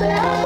对啊